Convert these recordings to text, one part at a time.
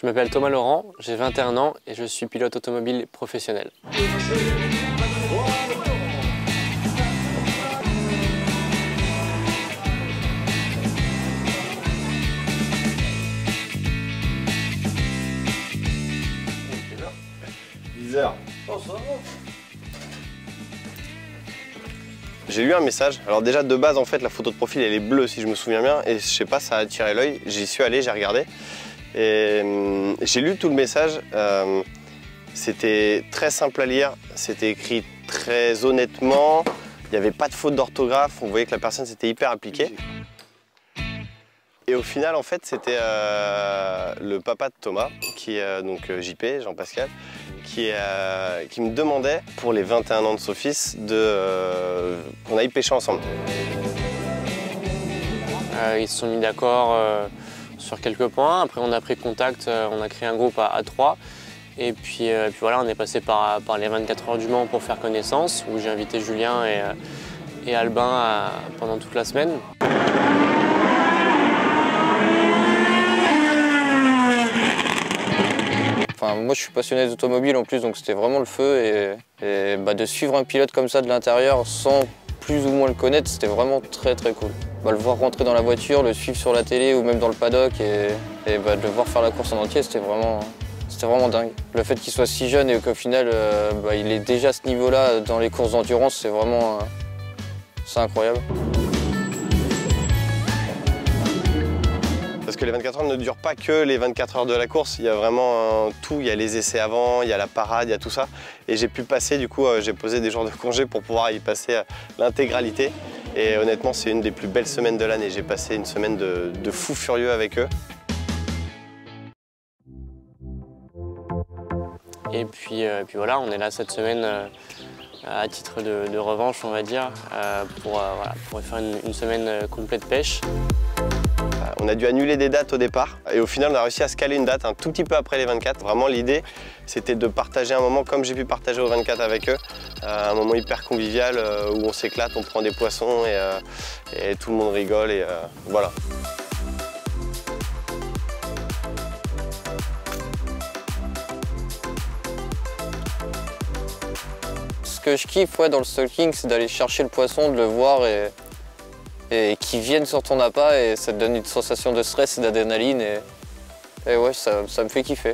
Je m'appelle Thomas Laurent, j'ai 21 ans et je suis pilote automobile professionnel. J'ai lu un message. Alors déjà de base en fait la photo de profil elle est bleue si je me souviens bien et je sais pas ça a attiré l'œil. J'y suis allé, j'ai regardé et hum, j'ai lu tout le message. Euh, c'était très simple à lire, c'était écrit très honnêtement. Il n'y avait pas de faute d'orthographe, on voyait que la personne s'était hyper appliquée. Et au final, en fait, c'était euh, le papa de Thomas, qui est euh, donc euh, JP, Jean-Pascal, qui, euh, qui me demandait, pour les 21 ans de son fils, de, euh, qu'on aille pêcher ensemble. Euh, ils se sont mis d'accord euh, sur quelques points. Après, on a pris contact, euh, on a créé un groupe à, à trois. Et puis, euh, voilà, on est passé par, les 24 heures du Mans pour faire connaissance, où j'ai invité Julien et, euh, et Albin pendant toute la semaine. Enfin, moi, je suis passionné d'automobile en plus, donc c'était vraiment le feu. Et, et, bah, de suivre un pilote comme ça de l'intérieur sans plus ou moins le connaître, c'était vraiment très très cool. Bah, le voir rentrer dans la voiture, le suivre sur la télé ou même dans le paddock et, bah, de le voir faire la course en entier, c'était vraiment, c'était vraiment dingue. Le fait qu'il soit si jeune et qu'au final, euh, bah, il est déjà à ce niveau-là dans les courses d'endurance, c'est vraiment, euh, c'est incroyable. Que les 24 heures ne durent pas que les 24 heures de la course, il y a vraiment tout, il y a les essais avant, il y a la parade, il y a tout ça. Et j'ai pu passer, du coup, euh, j'ai posé des jours de congé pour pouvoir y passer euh, l'intégralité. Et honnêtement, c'est une des plus belles semaines de l'année. J'ai passé une semaine de, fou furieux avec eux. Et puis, euh, puis voilà, on est là cette semaine à titre de, revanche, on va dire, pour, faire une, semaine complète pêche. On a dû annuler des dates au départ et au final on a réussi à se caler une date un tout petit peu après les 24. Vraiment l'idée c'était de partager un moment comme j'ai pu partager aux 24 avec eux, euh, un moment hyper convivial euh, où on s'éclate, on prend des poissons et, euh, tout le monde rigole et euh, voilà. Ce que je kiffe dans le stalking, c'est d'aller chercher le poisson, de le voir et, et qu'il vienne sur ton appât et ça te donne une sensation de stress et d'adrénaline et, et ouais, ça, ça me fait kiffer.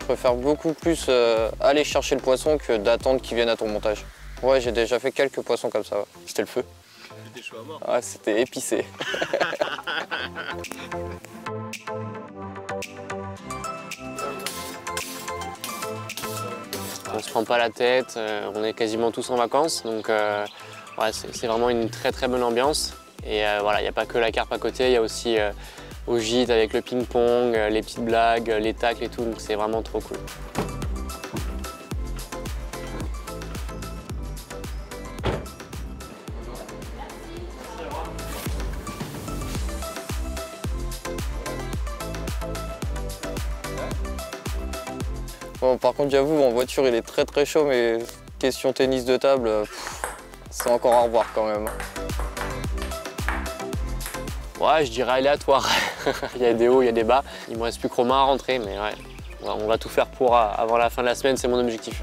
Je préfère beaucoup plus euh, aller chercher le poisson que d'attendre qu'il vienne à ton montage. Ouais, j'ai déjà fait quelques poissons comme ça. ouais. C'était le feu. Ah, c'était épicé. On se prend pas la tête, euh, on est quasiment tous en vacances, donc euh, c'est vraiment une très très bonne ambiance. Et euh, voilà, il n'y a pas que la carpe à côté, il y a aussi au gîte avec le ping-pong, les petites blagues, les tacles et tout, donc c'est vraiment trop cool. Par contre, j'avoue, en voiture, il est très très chaud, mais question tennis de table, euh, c'est encore à revoir quand même. Ouais, je dirais aléatoire. il y a des hauts, il y a des bas. Il me reste plus que Romain à rentrer, mais ouais, on va- on va tout faire pour euh, avant la fin de la semaine, c'est mon objectif.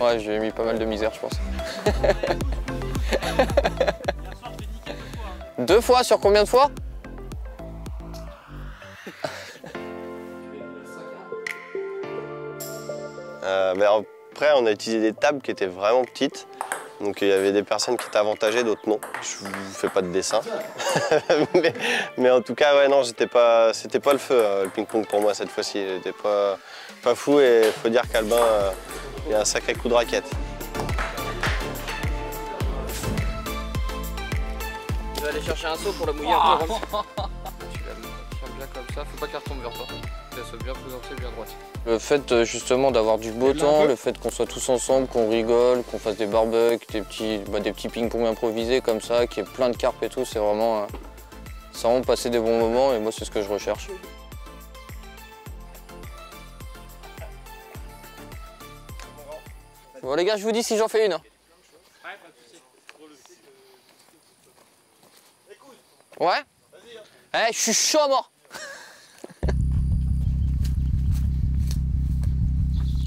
Ouais, j'ai mis pas mal de misère, je pense. Deux fois sur combien de fois? Mais après on a utilisé des tables qui étaient vraiment petites. Donc il y avait des personnes qui étaient avantagées, d'autres non. Je vous fais pas de dessin. mais, mais en tout cas, ouais, non, j'étais pas, c'était pas le feu, euh, le ping-pong pour moi cette fois-ci. J'étais pas, pas fou et il faut dire qu'Albin, euh, il a un sacré coup de raquette. Je vais aller chercher un seau pour la mouiller un peu. Tu la bien comme ça, faut pas qu'elle retombe vers toi. Qu'elle soit bien présentée, bien droite. Le fait euh, justement d'avoir du beau temps, le fait qu'on soit tous ensemble, qu'on rigole, qu'on fasse des barbecues, des petits, bah, des petits ping-pong improvisés comme ça, qu'il y ait plein de carpes et tout, c'est vraiment, euh, c'est vraiment passer des bons moments et moi c'est ce que je recherche. Bon les gars, je vous dis si j'en fais une. Ouais? Eh, je suis chaud à mort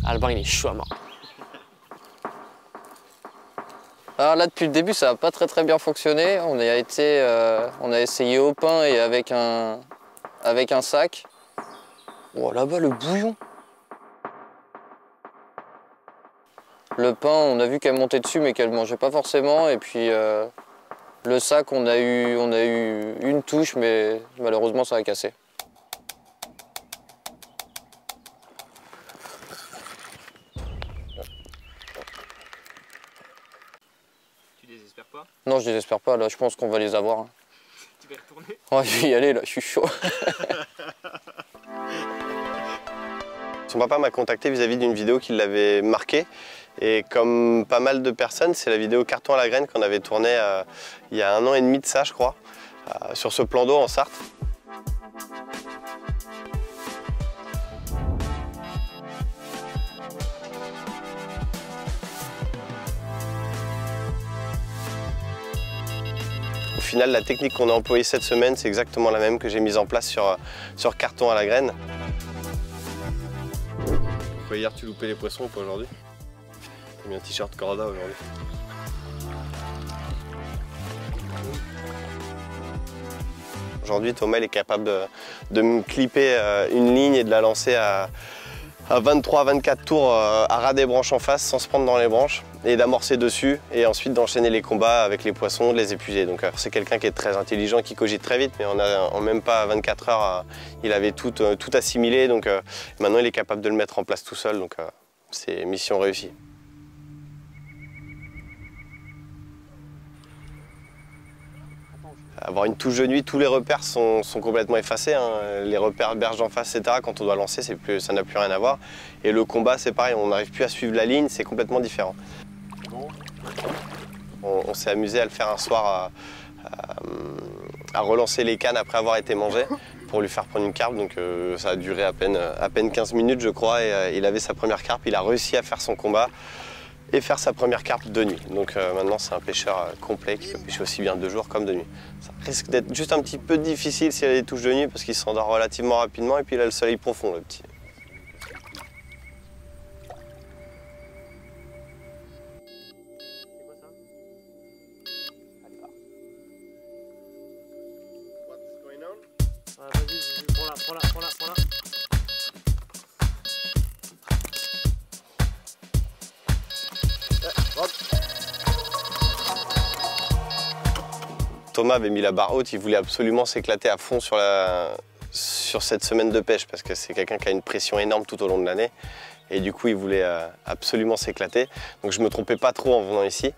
Albin, il est chaud à mort. Alors là, depuis le début, ça n'a pas très très bien fonctionné. On a, été, euh, on a essayé au pain et avec un, avec un sac. Oh là-bas, le bouillon Le pain, on a vu qu'elle montait dessus, mais qu'elle mangeait pas forcément. Et puis euh, le sac, on a, eu, on a eu une touche, mais malheureusement, ça a cassé. Pas Non, je désespère pas, là, je pense qu'on va les avoir. Tu vas y retourner? Ouais, je vais y aller, là, je suis chaud. Son papa m'a contacté vis-à-vis d'une vidéo qui l'avait marqué. Et comme pas mal de personnes, c'est la vidéo Carton à la graine qu'on avait tournée euh, il y a un an et demi de ça, je crois, euh, sur ce plan d'eau en Sarthe. Final, la technique qu'on a employée cette semaine, c'est exactement la même que j'ai mise en place sur, euh, sur carton à la graine. Pourquoi hier tu loupais les poissons ou pas aujourd'hui? T'as mis un t-shirt Corda aujourd'hui. Aujourd'hui, Thomas est capable de, de me clipper euh, une ligne et de la lancer à, 23-24 tours euh, à ras des branches en face sans se prendre dans les branches et d'amorcer dessus et ensuite d'enchaîner les combats avec les poissons, de les épuiser. Donc euh, c'est quelqu'un qui est très intelligent, qui cogite très vite, mais on a, en même pas 24 heures, il avait tout, tout assimilé. Donc maintenant il est capable de le mettre en place tout seul. Donc c'est mission réussie. avoir une touche de nuit, tous les repères sont, complètement effacés. hein. Les repères berge en face, etc., quand on doit lancer, ça n'a plus rien à voir. Et le combat, c'est pareil, on n'arrive plus à suivre la ligne, c'est complètement différent. On, s'est amusé à le faire un soir, à, à- à relancer les cannes après avoir été mangé pour lui faire prendre une carpe. Donc euh, ça a duré à peine, à peine 15 minutes, je crois, et euh, il avait sa première carpe. Il a réussi à faire son combat et faire sa première carpe de nuit. Donc euh, maintenant, c'est un pêcheur complet qui peut pêcher aussi bien de jour comme de nuit. Ça risque d'être juste un petit peu difficile s'il a des touches de nuit parce qu'il s'endort relativement rapidement et puis il a le soleil profond, le petit. Thomas avait mis la barre haute, il voulait absolument s'éclater à fond sur, cette semaine de pêche parce que c'est quelqu'un qui a une pression énorme tout au long de l'année. Et du coup, il voulait euh, absolument s'éclater. Donc je me trompais pas trop en venant ici.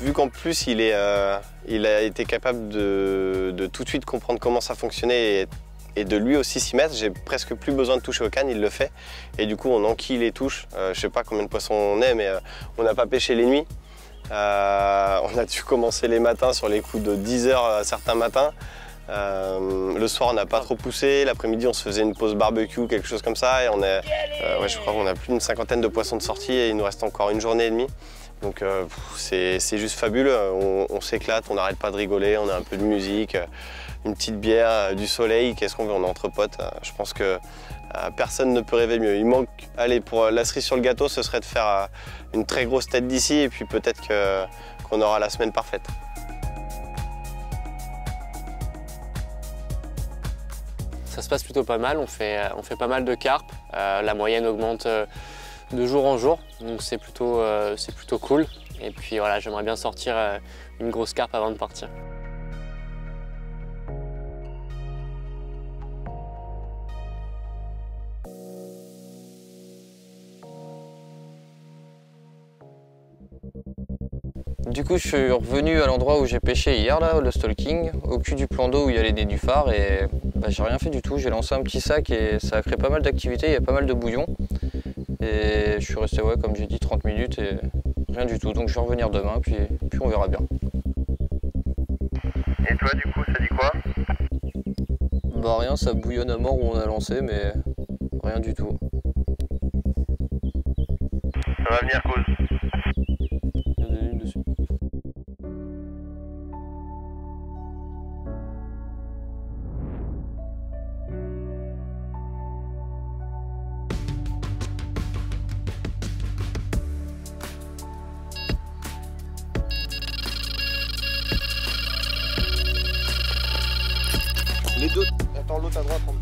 Vu qu'en plus, il, euh, a été capable de, tout de suite comprendre comment ça fonctionnait et, de lui aussi s'y mettre, j'ai presque plus besoin de toucher au canne, il le fait. Et du coup, on enquille les touches. Euh, je sais pas combien de poissons on est, mais on n'a pas pêché les nuits. Euh, on a dû commencer les matins sur les coups de 10 heures euh, certains matins. Euh, le soir, on n'a pas trop poussé. L'après-midi, on se faisait une pause barbecue, quelque chose comme ça. On je crois qu'on a plus d'une cinquantaine de poissons de sortie et il nous reste encore une journée et demie. Donc c'est juste fabuleux. On, s'éclate, on n'arrête pas de rigoler, on a un peu de musique, une petite bière, du soleil. Qu'est-ce qu'on veut? On est Je pense que personne ne peut rêver mieux. Il manque, allez, pour euh, la cerise sur le gâteau, ce serait de faire euh, une très grosse tête d'ici et puis peut-être qu'on aura la semaine parfaite. Ça se passe plutôt pas mal, on fait, on fait pas mal de carpes. Euh, la moyenne augmente euh, de jour en jour, donc c'est plutôt, euh, plutôt cool. Et puis voilà, j'aimerais bien sortir euh, une grosse carpe avant de partir. Coup, je suis revenu à l'endroit où j'ai pêché hier, là, le stalking, au cul du plan d'eau où il y a les nez du phare, et bah, j'ai rien fait du tout. J'ai lancé un petit sac et ça a créé pas mal d'activités, il y a pas mal de bouillon. Et je suis resté, ouais, comme j'ai dit, 30 minutes et rien du tout. Donc je vais revenir demain, puis, puis on verra bien. Et toi, du coup, ça dit quoi? Bah rien, ça bouillonne à mort où on a lancé, mais rien du tout. À droite.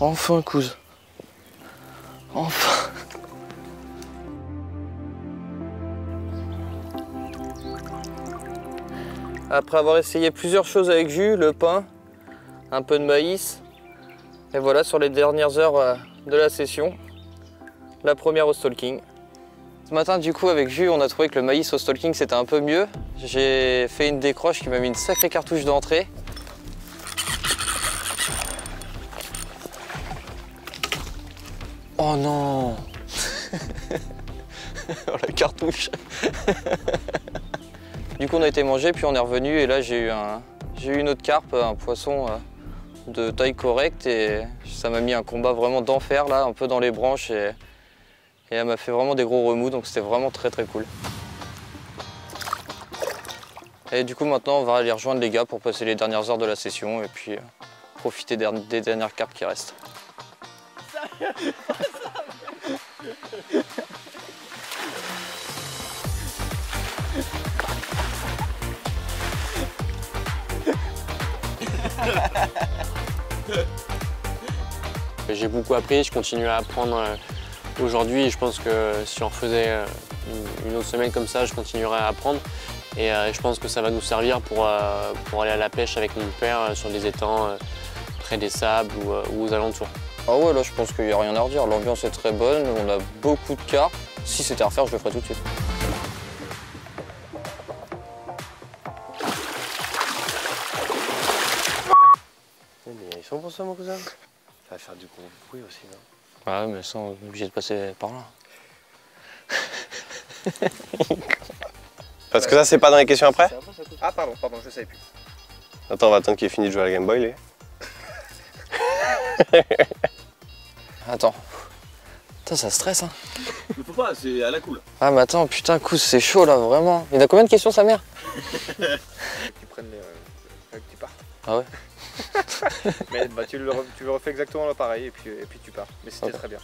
Enfin, cousin. Enfin. Après avoir essayé plusieurs choses avec jus, le pain, un peu de maïs, et voilà sur les dernières heures euh, de la session, la première au stalking. Ce matin, du coup, avec jus, on a trouvé que le maïs au stalking c'était un peu mieux. J'ai fait une décroche qui m'a mis une sacrée cartouche d'entrée. Oh non Oh la cartouche Du coup on a été manger puis on est revenu et là j'ai eu un j'ai eu une autre carpe, un poisson euh, de taille correcte et ça m'a mis un combat vraiment d'enfer là, un peu dans les branches et, et elle m'a fait vraiment des gros remous donc c'était vraiment très très cool. Et du coup maintenant on va aller rejoindre les gars pour passer les dernières heures de la session et puis euh, profiter des, des dernières carpes qui restent. J'ai beaucoup appris, je continue à apprendre euh, aujourd'hui je pense que si on refaisait euh, une- autre semaine comme ça, je continuerai à apprendre. Et euh, je pense que ça va nous servir pour, pour aller à la pêche avec mon père sur des étangs près des sables ou, ou aux alentours. Ah ouais, là je pense qu'il n'y a rien à redire. L'ambiance est très bonne, on a beaucoup de cartes. Si c'était à refaire, je le ferais tout de suite. Sont pour ça, mon cousin? Ça va faire du gros bruit aussi, non? Ouais, mais ça, on est obligé de passer par là. Parce que ça, c'est pas dans les questions après? Ah pardon, pardon, je savais plus. Attends, on va attendre qu'il ait fini de jouer à la Game Boy, lui. Attends. Putain, ça stresse, hein. Mais faut pas, c'est à la cool. Ah, mais attends, putain, coup, c'est chaud là, vraiment. Il y en a combien de questions, sa mère? Les. Euh, que tu partes. Ah ouais Mais bah, tu, le, re- tu le refais exactement là pareil et puis, et puis tu pars. Mais c'était Ok. très bien.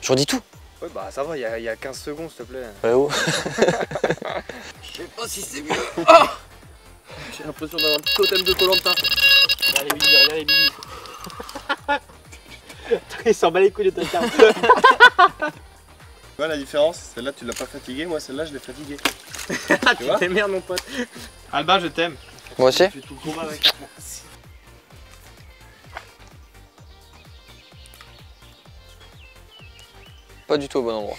Je redis tout. Ouais, bah ça va, il y, a- il y a 15 secondes s'il te plaît. Ouais, oh. J'ai l'impression d'avoir le totem de Colanta. Regarde les billes, regarde les billes. Il s'en bat les couilles de ta carte. Tu vois la différence? Celle-là, tu l'as pas fatigué, moi, celle-là, je l'ai fatigué. tu vois? t'emmerdes mon pote. Albin, je t'aime. Moi aussi Je fais tout le combat avec. Pas du tout au bon endroit.